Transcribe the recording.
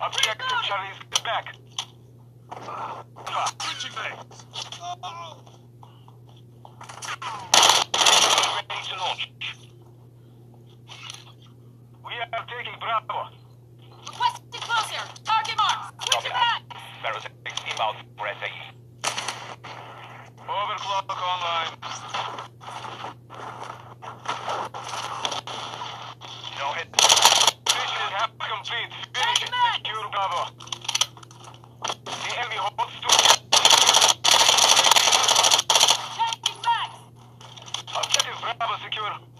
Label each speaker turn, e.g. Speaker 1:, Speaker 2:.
Speaker 1: Objective Charlie to. We are taking Bravo.
Speaker 2: Closer. Target marked. Switching back.
Speaker 3: Barrel 6 inbound.
Speaker 1: it. Finish it. Have complete. Finish it. Secure Bravo. The enemy holds to. Objective Bravo secure.